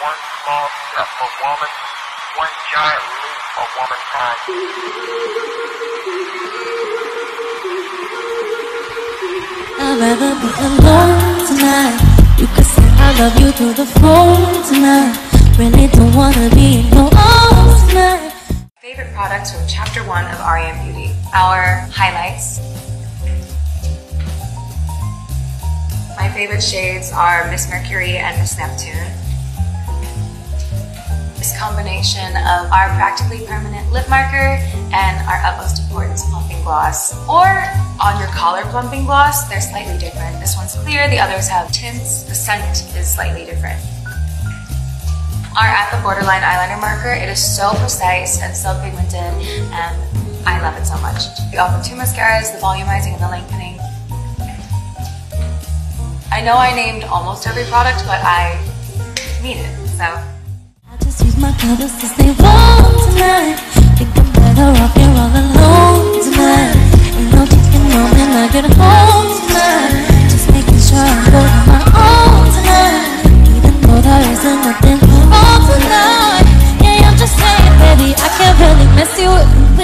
one small step for woman, one giant leap for womankind. I'd rather be alone tonight. You could say I love you through the phone tonight. Really don't wanna be in your arms tonight. Favorite products from chapter one of REM Beauty. Our highlights. My favorite shades are Miss Mercury and Miss Neptune. Combination of our practically permanent lip marker and our utmost importance plumping gloss. Or on your collar plumping gloss, they're slightly different. This one's clear, the others have tints. The scent is slightly different. Our At the Borderline eyeliner marker, it is so precise and so pigmented and I love it so much. We offer two mascaras, the volumizing and the lengthening. I know I named almost every product, but I mean it, so Notice tonight Think I'm better off here all alone tonight. No home when I get home tonight. Just making sure I'm on my own tonight. Even though there isn't nothing wrong tonight. Yeah, I'm just saying, baby, I can't really mess you up